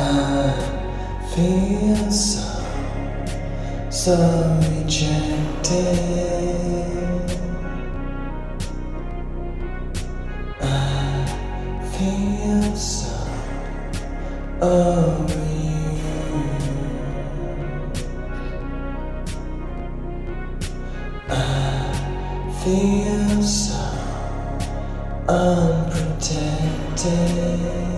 I feel so, so rejected. I feel so over. I feel so unprotected.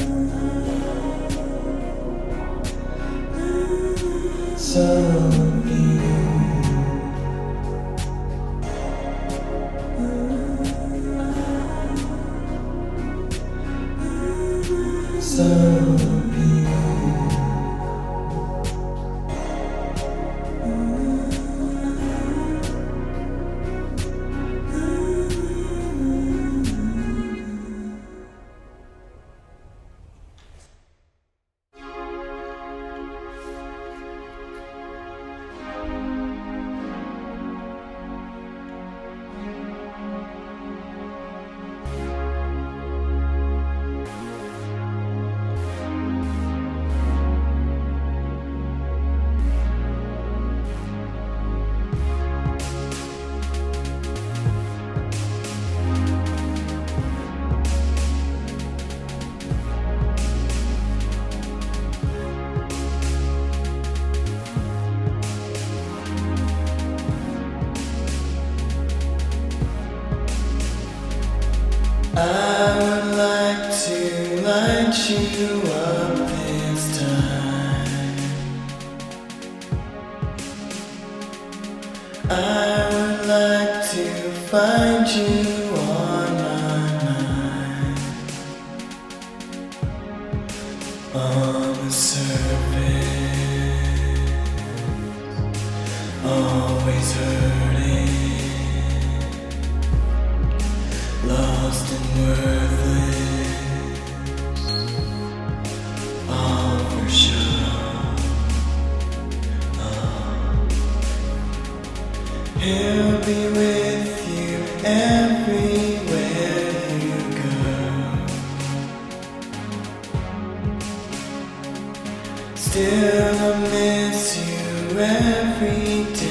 So I would like to light you up this time. I would like to find you on my mind. On the surface, always hurting. Lost and worthless, all for show. Oh. He'll be with you everywhere you go. Still, I miss you every day,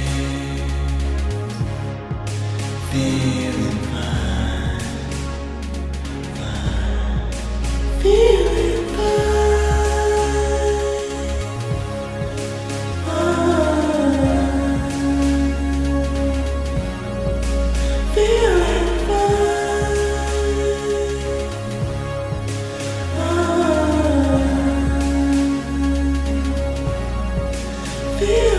Yeah.